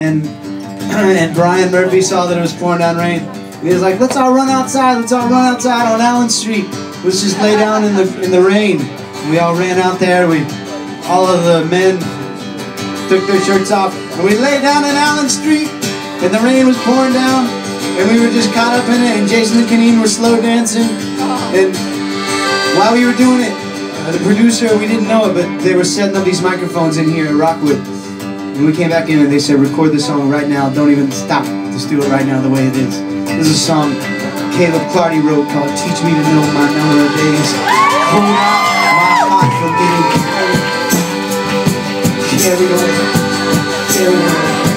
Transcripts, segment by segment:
and and Brian Murphy saw that it was pouring down rain. He was like, "Let's all run outside. Let's all run outside on Allen Street. Let's just lay down in the in the rain." And we all ran out there. We all of the men took their shirts off, and we lay down in Allen Street, and the rain was pouring down, and we were just caught up in it. And Jason and Kanene were slow dancing, and while we were doing it, uh, the producer we didn't know it, but they were setting up these microphones in here at Rockwood. And we came back in and they said, record this song right now. Don't even stop. Just do it right now the way it is. This is a song Caleb Clardy wrote called Teach Me to Know My Number of Days. Hold out my heart for getting carried away. Carried away.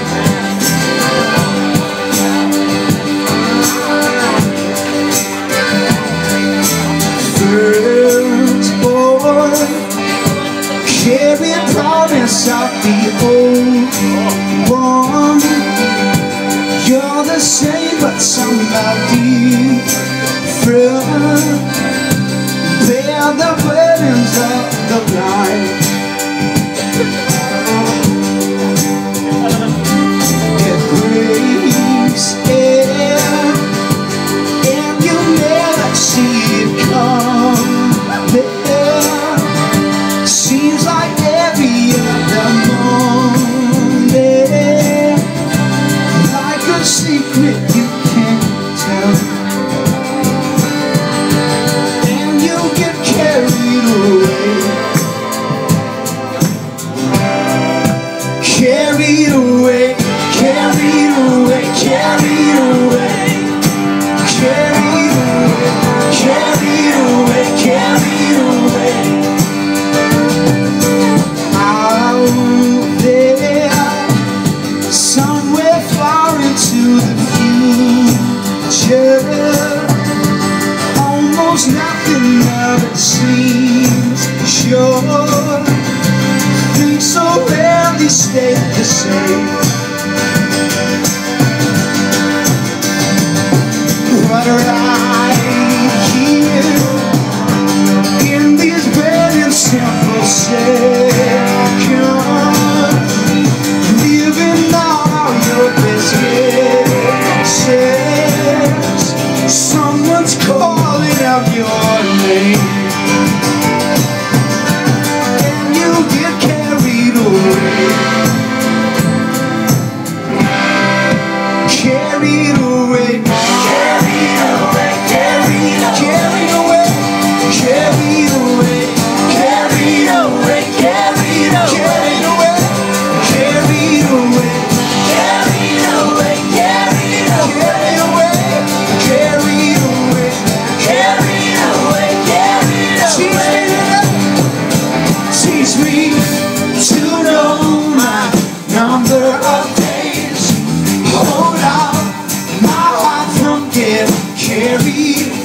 But somebody different. Bear the burdens of the in, and you never see it. Seems like every other Like a secret Almost nothing of it seems sure. Things so rarely stay the same. get carried